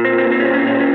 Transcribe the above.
Música